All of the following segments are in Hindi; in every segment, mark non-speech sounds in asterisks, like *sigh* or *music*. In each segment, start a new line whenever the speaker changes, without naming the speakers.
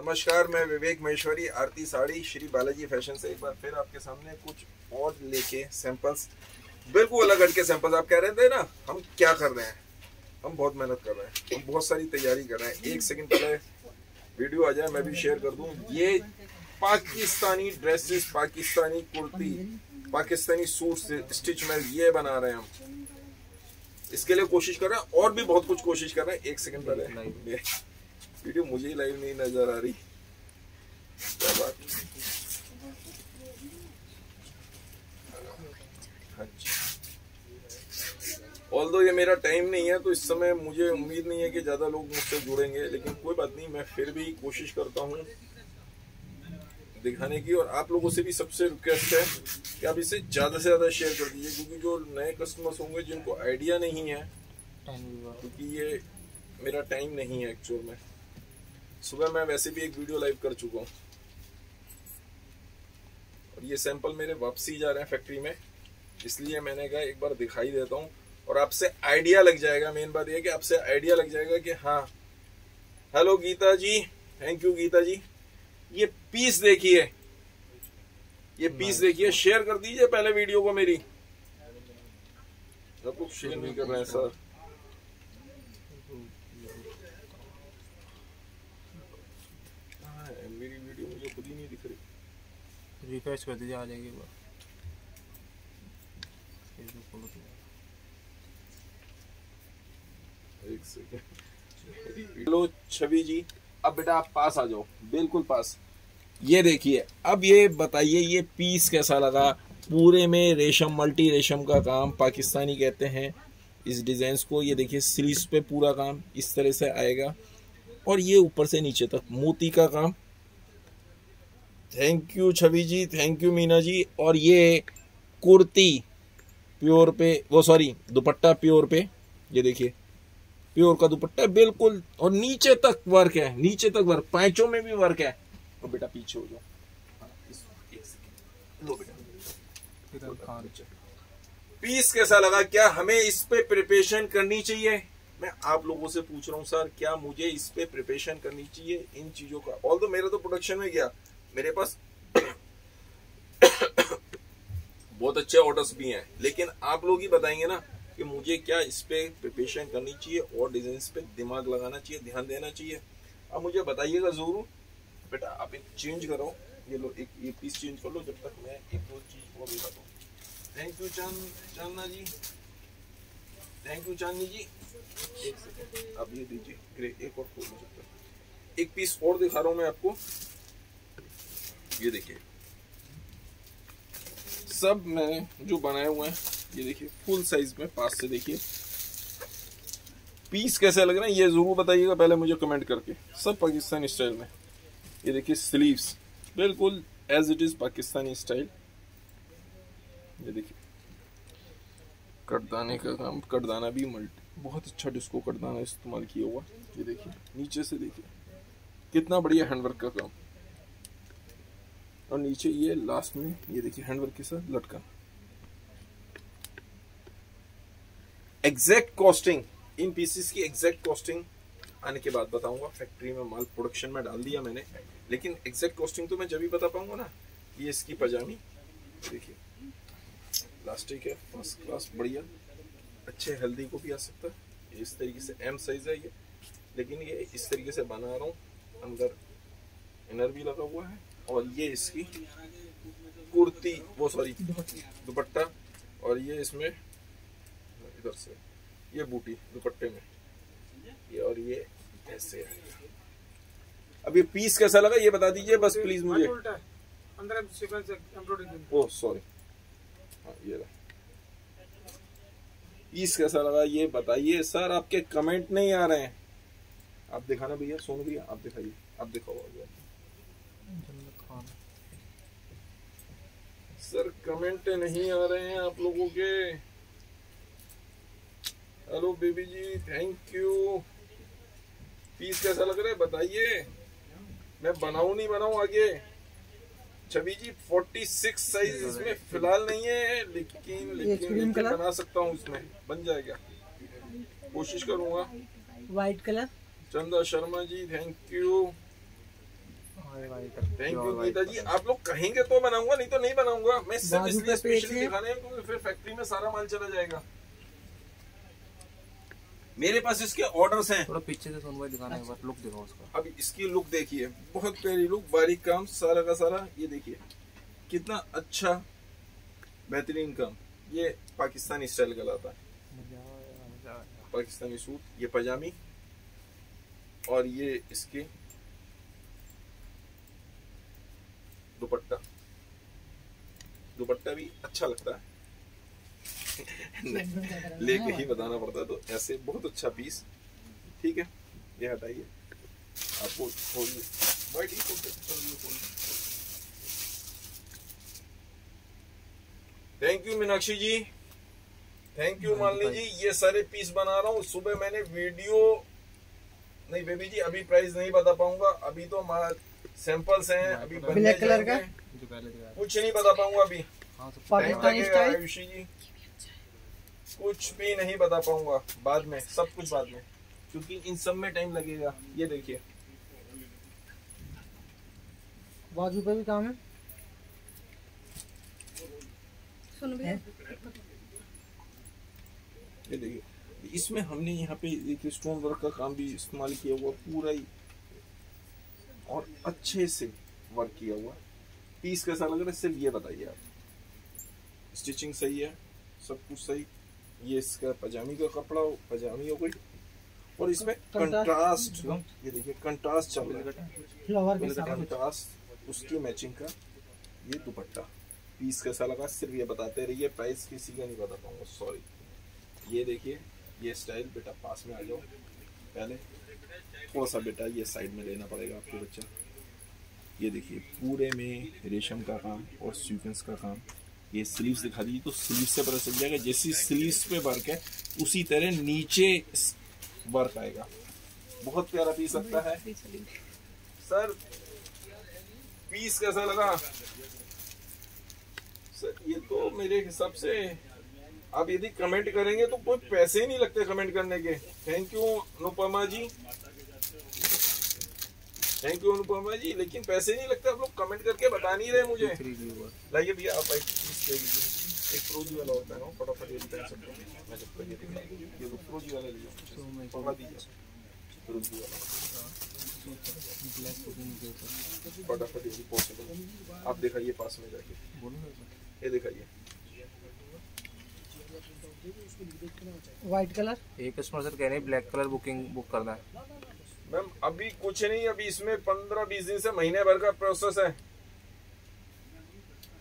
नमस्कार, मैं विवेक महेश्वरी, आरती साड़ी, श्री बालाजी फ़ैशन से एक बार फिर आपके सामने कुछ और लेके सैंपल्स बिल्कुल अलग हट के सैंपल्स आप कह रहे थे ना, हम क्या कर रहे हैं? हम बहुत मेहनत कर रहे हैं, हम बहुत सारी तैयारी कर रहे हैं। एक सेकंड पहले वीडियो आ जाए, मैं भी शेयर कर दूँ। ये Pakistani dresses Pakistani kurti, Pakistani suit stitch में ये बना रहे हैं हम। इसके लिए कोशिश कर रहे हैं, और भी बहुत कुछ कोशिश कर रहे हैं। एक सेकंड पहले। वीडियो मुझे ही लाइव नहीं नज़र आ रही। क्या बात ऑल हाँ दो ये मेरा टाइम नहीं है तो इस समय मुझे उम्मीद नहीं है कि ज़्यादा लोग मुझसे जुड़ेंगे लेकिन कोई बात नहीं मैं फिर भी कोशिश करता हूँ दिखाने की और आप लोगों से भी सबसे रिक्वेस्ट है कि आप इसे ज़्यादा से ज़्यादा शेयर कर दीजिए क्योंकि जो नए कस्टमर्स होंगे जिनको आइडिया नहीं है क्योंकि ये मेरा टाइम नहीं है एक्चुअल में। सुबह मैं वैसे भी एक वीडियो लाइव कर चुका हूँ। और ये सैंपल मेरे वापसी जा रहे हैं फैक्ट्री में। इसलिए मैंने कहा एक बार दिखाई देता हूँ। और आपसे आइडिया लग जाएगा। मेन बात यह कि आपसे आइडिया लग जाएगा कि हाँ। Hello Geeta ji. Thank you Geeta ji. ये पीस देखिए। ये पीस देखिए। शेयर कर दीजिए पहले वीडियो को मेरी। सब लोग शेयर नहीं कर रहे हैं सर मेरी वीडियो मुझे खुद ही नहीं दिख रही
रिफ्रेश कर दीजिए, आ जाएगी वो
एक सेकेंड हेलो, छवि जी। अब बेटा आप पास आ जाओ। बिल्कुल पास। ये देखिए, अब ये बताइए, ये पीस कैसा लगा? पूरे में रेशम मल्टी रेशम का काम, पाकिस्तानी कहते हैं। इस डिज़ाइन को, ये देखिए स्लीव्स पे पूरा काम इस तरह से आएगा। और ये ऊपर से नीचे तक, मोती का काम। Thank you Chhavi ji thank you Meena ji और ये कुर्ती प्योर पे वो सॉरी दुपट्टा प्योर पे ये देखिए प्योर का दुपट्टा बिल्कुल और नीचे तक वर्क है नीचे तक वर्क पैचों में भी वर्क है। और बेटा पीछे हो जाओ। पीस कैसा लगा? क्या हमें इस पे प्रिपरेशन करनी चाहिए? मैं आप लोगों से पूछ रहा हूँ सर क्या मुझे इस पे प्रिपरेशन करनी चाहिए इन चीज़ों का? ऑल तो मेरा तो प्रोडक्शन में गया मेरे पास बहुत अच्छे ऑर्डर्स भी हैं। लेकिन आप लोग ही बताएँगे ना कि मुझे क्या इस पे प्रिपरेशन करनी चाहिए और डिज़ाइन पे दिमाग लगाना चाहिए, ध्यान देना चाहिए। अब मुझे बताइएगा ज़रूर। बेटा, आप एक चेंज करो। ये लो, एक, ये पीस चेंज कर लो, जब तक मैं एक दो चीज़ और भी बताऊँ thank you Chand Chandna ji. Thank you Chandni ji. एक सेकेंड अब ये दीजिए। ग्रे एक और एक पीस और दिखा रहा हूँ मैं आपको। ये देखिए। सब मैंने जो बनाए हुए हैं, ये देखिए फुल साइज़ में पास से देखिए। पीस कैसे लग रहे हैं, ये ज़रूर बताइएगा पहले मुझे कमेंट करके। सब पाकिस्तानी स्टाइल में। ये देखिए स्लीव्स बिल्कुल as it is Pakistani style ये देखिए। कटदाने का काम कटदाना भी मल्टी बहुत अच्छा डिस्को कटदाना इस्तेमाल किया हुआ। ये देखिए, नीचे से देखिए। कितना बढ़िया हैंडवर्क का काम। और नीचे ये लास्ट में, ये देखिए हैंडवर्क के साथ लटका। एग्जैक्ट कॉस्टिंग इन पीसेस की एग्जैक्ट कॉस्टिंग आने के बाद बताऊँगा। फैक्ट्री में माल प्रोडक्शन में डाल दिया मैंने। लेकिन एग्जैक्ट कॉस्टिंग तो मैं जब भी बता पाऊँगा ना, ये इसकी पजामी। देखिए प्लास्टिक है फ़र्स्ट क्लास बढ़िया। अच्छे हेल्दी को भी आ सकता है। इस तरीके से एम साइज़ है ये। लेकिन ये इस तरीके से बना रहा हूँ। अंदर इनर भी लगा हुआ है। और ये इसकी कुर्ती वो सॉरी दुपट्टा और ये इसमें इधर से ये बूटी दुपट्टे में। ये और ये ऐसे अब ये पीस कैसा लगा ये बता दीजिए बस प्लीज़ मुझे। ओ सॉरी हाँ। ये रहा। पीस कैसा लगा ये बताइए। सर आपके कमेंट नहीं आ रहे हैं। आप दिखाना भैया सोनू भैया आप दिखाइए। आप दिखाओ सर कमेंट नहीं आ रहे हैं आप लोगों के। Hello Baby ji thank you piece कैसा लग रहा है? बताइए। मैं बनाऊ नहीं बनाऊ आगे? छवि जी 46 साइज़ इसमें फ़िलहाल नहीं है लेकिन लेकिन, लेकिन बना सकता हूँ इसमें। बन जाएगा। कोशिश करूँगा।
White colour
Chanda Sharma ji thank you thank you Geeta ji आप लोग कहेंगे तो बनाऊँगा नहीं तो नहीं बनाऊँगा। मैं सिर्फ़ इसलिए स्पेशली दिखाने क्योंकि फिर फैक्ट्री में सारा माल चला जाएगा। मेरे पास इसके ऑर्डर्स हैं।
थोड़ा पीछे से सोनू भाई दिखाना एक लुक दिखाओ उसका।
अब इसकी लुक देखिए। बहुत प्यारी लुक बारीक काम सारा का सारा। ये देखिए कितना अच्छा बेहतरीन काम। ये पाकिस्तानी स्टाइल कहलाता है। पाकिस्तानी सूट ये पजामी। और ये इसके दुपट्टा। दुपट्टा भी अच्छा लगता है। *laughs* लेके ही बताना पड़ता है तो ऐसे बहुत अच्छा पीस ठीक है ये हटाइए। आपको वाइट ही खोल thank you Meenakshi ji. Thank you Malini ji. ये सारे पीस बना रहा हूँ। सुबह मैंने वीडियो नहीं बेबी जी अभी प्राइस नहीं बता पाऊँगा। अभी तो सैंपल्स हैं अभी
ब्लैक कलर का?
कुछ नहीं बता पाऊँगा अभी।
हाँ तो
पाकिस्तानी स्टाइल
आयुषी जी। कुछ भी नहीं बता पाऊँगा बाद में सब कुछ बाद में। क्योंकि इन सब में टाइम लगेगा ये देखिए।
बाजू पे भी काम है?
सुन भैया
ये देखिए इसमें हमने यहाँ पे देखिए स्टोन वर्क का काम भी इस्तेमाल किया हुआ पूरा ही। और अच्छे से वर्क किया हुआ पीस कैसा लग रहा है सिर्फ़ ये बताइए आप। स्टिचिंग सही है सब कुछ सही। ये इसका पजामी का कपड़ा हो पजामी हो गई। और इसमें कंट्रास्ट ये देखिए कंट्रास्ट चल रहा है।
फ्लावर
कंट्रास्ट उसकी मैचिंग का ये दुपट्टा। पीस कैसा लगा सिर्फ़ ये बताते रहिए। प्राइस किसी का नहीं बता पाऊँगा सॉरी ये देखिए ये स्टाइल बेटा पास में आ जाओ। पहले थोड़ा सा बेटा ये साइड में लेना पड़ेगा आपको बच्चा। ये देखिए, पूरे में रेशम का काम और सीक्वेंस का काम। ये स्लीव्स दिखा दीजिए तो स्लीव से पता चल जाएगा, जैसी स्लीव्स पे वर्क है, उसी तरह नीचे वर्क आएगा। बहुत प्यारा पीस लगता है। सर पीस कैसा लगा? सर ये तो मेरे हिसाब से आप यदि कमेंट करेंगे तो कोई पैसे ही नहीं लगते कमेंट करने के। Thank you Anupama ji. Thank you Anupama ji लेकिन पैसे नहीं लगते आप लोग कमेंट करके बता नहीं रहे मुझे। लाइए भैया आप एक पीस दे दीजिए। एक फ्रोजी वाला होता है ना फटाफट ये पहन सकते हैं मैं जब तक ये दिखा ये तो फ्रोजी वाला लीजिए पकड़ा दीजिए फ्रोजी वाला।
ब्लैक बुकिंग के ऊपर
फटाफट यदि पॉसिबल आप दिखाइए पास में जाके। ये दिखाइए।
व्हाइट कलर
एक कस्टमर सर कह रहे हैं ब्लैक कलर बुकिंग बुक करना है।
मैम अभी कुछ नहीं अभी इसमें पंद्रह बीस दिन से महीने भर का प्रोसेस है।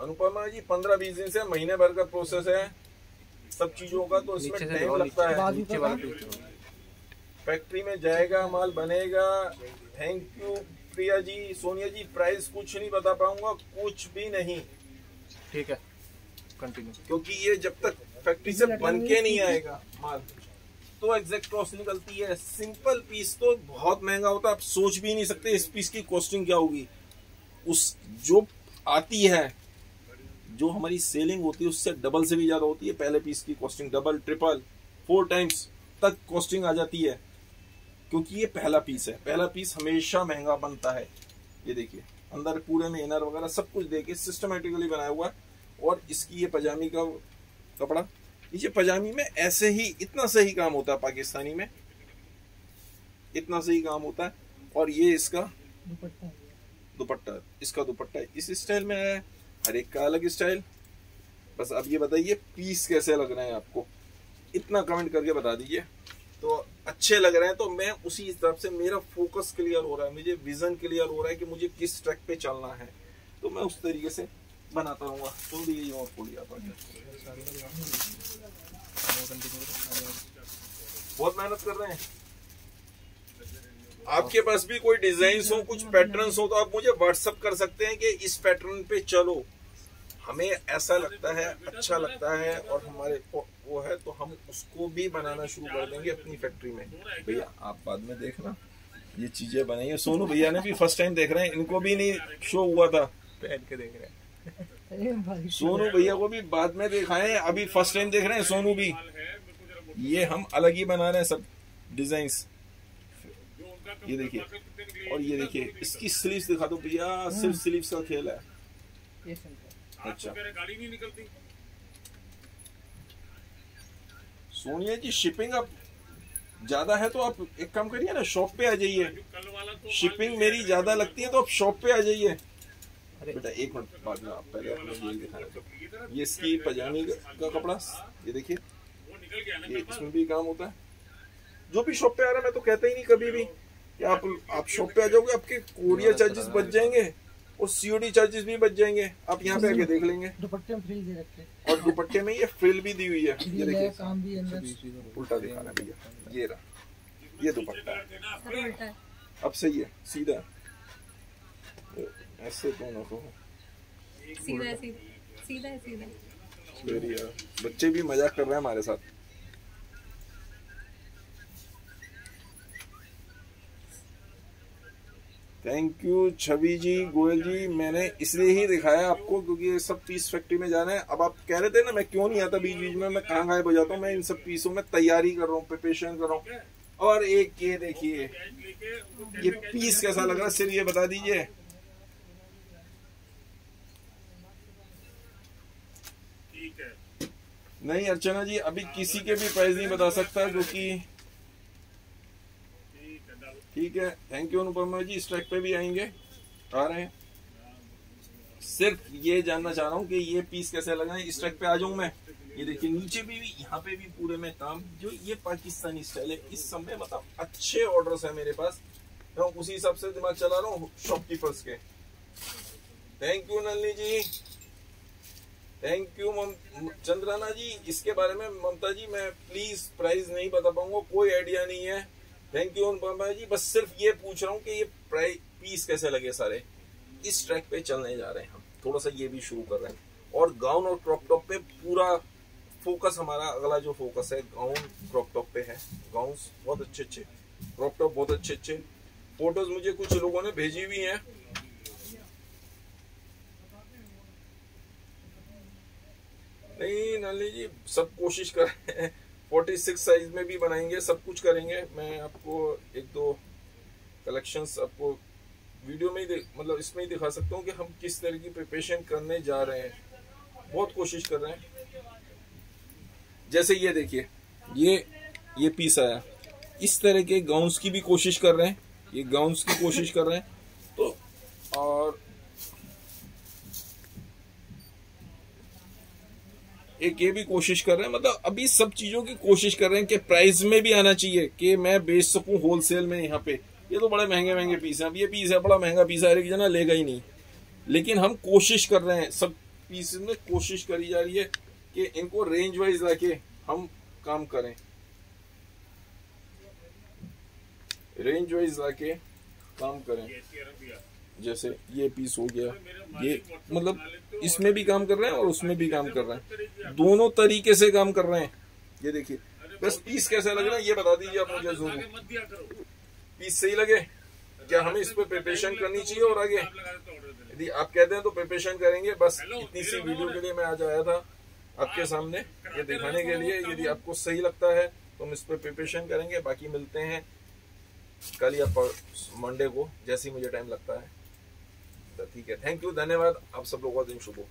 अनुपमा जी पंद्रह बीस दिन से महीने भर का प्रोसेस है। सब चीज़ों का तो इसमें टाइम लगता है। फैक्ट्री में जाएगा माल बनेगा। Thank you Priya ji Sonia ji price कुछ नहीं बता पाऊँगा कुछ भी नहीं।
ठीक है कंटिन्यू
क्योंकि ये जब तक फैक्ट्री से बन के नहीं आएगा माल। तो एग्जैक्ट कॉस्ट निकलती है। सिंपल पीस तो बहुत महँगा होता है। आप सोच भी नहीं सकते इस पीस की कॉस्टिंग क्या होगी। उस जो आती है जो हमारी सेलिंग होती है उससे डबल से भी ज़्यादा होती है। पहले पीस की costing double triple four times तक कॉस्टिंग आ जाती है। क्योंकि ये पहला पीस है। पहला पीस हमेशा महँगा बनता है। ये देखिए अंदर पूरे में इनर वगैरह सब कुछ देके सिस्टमेटिकली बनाया हुआ है। और इसकी ये पजामी का कपड़ा। ये पजामी में ऐसे ही इतना सही काम होता है पाकिस्तानी में। इतना सही काम होता है। और ये इसका
दुपट्टा।
दुपट्टा इसका दुपट्टा इस स्टाइल में है हर एक का अलग स्टाइल। बस अब ये बताइए पीस कैसे लग रहे हैं आपको? इतना कमेंट करके बता दीजिए। तो अच्छे लग रहे हैं तो मैं उसी हिसाब से मेरा फोकस क्लियर हो रहा है मुझे विजन क्लियर हो रहा है कि मुझे किस ट्रैक पे चलना है। तो मैं उस तरीके से बनाता रहूँगा तुम भी यही और आप बहुत मेहनत कर रहे हैं। आपके पास भी कोई डिज़ाइन हो, कुछ पैटर्न हो तो आप मुझे व्हाट्सअप कर सकते हैं कि इस पैटर्न पे चलो। हमें ऐसा लगता है अच्छा लगता है और हमारे वो है तो हम उसको भी बनाना शुरू कर देंगे अपनी फैक्ट्री में। भैया, आप बाद में देखना। ये चीज़ें बनाई सोनू भैया ने भी फ़र्स्ट टाइम देख रहे हैं। इनको भी नहीं शो हुआ था।
पहन के देख रहे हैं।
सोनू भैया को भी बाद में दिखाए हैं अभी फ़र्स्ट टाइम देख रहे हैं सोनू भी। ये हम अलग ही बना रहे हैं सब डिज़ाइन ये देखिए और ये देखिए इसकी स्लीव्स दिखा दो भैया सिर्फ़ स्लीव्स का खेल है। अच्छा। सोनिया जी शिपिंग अब ज़्यादा है तो आप एक काम करिए ना शॉप पे आ जाइए। शिपिंग मेरी ज़्यादा लगती है तो आप शॉप पे आ जाइए। बेटा एक मिनट बाद में आप पहले अपने ये दिखाना दो ये इसकी पजामी का कपड़ा? ये देखिए। ये इसमें भी काम होता है। जो भी शॉप पे आ रहा है मैं तो कहता ही नहीं कभी भी कि आप आप शॉप पे आ जाओगे आपके कोरियर चार्जेस बच जाएँगे और सीओडी चार्जेस भी बच जाएँगे। आप यहाँ पे आके देख लेंगे।
दुपट्टे में फ्रिल दे रखे।
और दुपट्टे में ये फ्रिल भी दी हुई है। ये देखिए।
काम भी अंदर।
उल्टा दिखाना है भैया। ये रहा। ये दुपट्टा। अब सही है। सीधा। ऐसे तो ना कहो
सीधा सीधा सीधा। सीधा है।
बच्चे भी मज़ाक कर रहे हैं हमारे साथ। थैंक यू छवि जी गोयल जी मैंने इसलिए ही दिखाया आपको क्योंकि ये सब पीस फैक्ट्री में जाना है। अब आप कह रहे थे ना मैं क्यों नहीं आता बीच बीच में? मैं कहाँ गायब हो जाता हूँ? मैं इन सब पीसों में तैयारी कर रहा हूँ प्रिपरेशन कर रहा हूँ। और एक ये देखिए ये पीस कैसा लग रहा है? सिर्फ़ ये बता दीजिए। नहीं अर्चना जी अभी किसी के भी प्राइस नहीं बता सकता क्योंकि ठीक है थैंक यू अनुपमा जी इस ट्रैक पे भी आएँगे आ रहे हैं। सिर्फ़ ये जानना चाह रहा हूँ कि ये पीस कैसे लगा है इस ट्रैक पे आ जाऊँ मैं। ये देखिए नीचे भी, भी यहाँ पे भी पूरे में काम जो ये पाकिस्तानी स्टाइल है इस समय मतलब अच्छे ऑर्डर्स है मेरे पास। मैं उसी हिसाब से दिमाग चला रहा हूँ शॉपकीपर्स के। Thank you Nalini ji. Thank you Chandrana ji इसके बारे में ममता जी मैं प्लीज़ प्राइस नहीं बता पाऊँगा कोई आइडिया नहीं है थैंक यू अनुपमा जी बस सिर्फ़ ये पूछ रहा हूँ कि ये प्राइस पीस कैसे लगे सारे इस ट्रैक पे चलने जा रहे हैं हम थोड़ा सा ये भी शुरू कर रहे हैं और गाउन और क्रॉप टॉप पे पूरा फोकस हमारा अगला जो फोकस है गाउन क्रॉप टॉप पे है गाउन बहुत अच्छे अच्छे क्रॉप टॉप बहुत अच्छे अच्छे फ़ोटोज़ मुझे कुछ लोगों ने भेजी हुई हैं नहीं नली जी, सब कोशिश कर रहे हैं। फोर्टी सिक्स साइज़ में भी बनाएँगे, सब कुछ करेंगे। मैं आपको एक दो कलेक्शंस आपको वीडियो में ही मतलब इसमें ही दिखा सकता हूँ कि हम किस तरह की प्रिपरेशन करने जा रहे हैं। बहुत कोशिश कर रहे हैं। जैसे ये देखिए, ये ये पीस आया। इस तरह के गाउन्स की भी कोशिश कर रहे हैं। ये गाउन्स की कोशिश कर रहे हैं। तो और एक ये भी कोशिश कर रहे हैं मतलब अभी सब चीज़ों की कोशिश कर रहे हैं कि प्राइस में भी आना चाहिए कि मैं बेच सकूँ होलसेल में यहाँ पे। ये तो बड़े महँगे महँगे पीस हैं। अब ये पीस है बड़ा महँगा पीस है जना लेगा ही नहीं। लेकिन हम कोशिश कर रहे हैं, सब पीस में कोशिश करी जा रही है कि इनको रेंज वाइज लाके हम काम करें। रेंज वाइज लाके काम करें। जैसे ये पीस हो गया ये मतलब इसमें भी काम कर रहे हैं और उसमें भी काम कर रहे हैं। दोनों तरीके से काम कर रहे हैं। ये देखिए बस पीस कैसा लग रहा है ये बता दीजिए आप मुझे ज़रूर। पीस सही लगे? क्या हमें इस पर प्रिपरेशन करनी चाहिए और आगे? यदि आप कहते हैं तो प्रिपरेशन करेंगे बस इतनी सी वीडियो के लिए मैं आज आया था आपके सामने ये दिखाने के लिए यदि आपको सही लगता है तो हम इस पर प्रिपरेशन करेंगे। बाकी मिलते हैं कल या मंडे को जैसे ही मुझे टाइम लगता है। ठीक है। थैंक यू धन्यवाद। आप सब लोगों का दिन शुभ हो।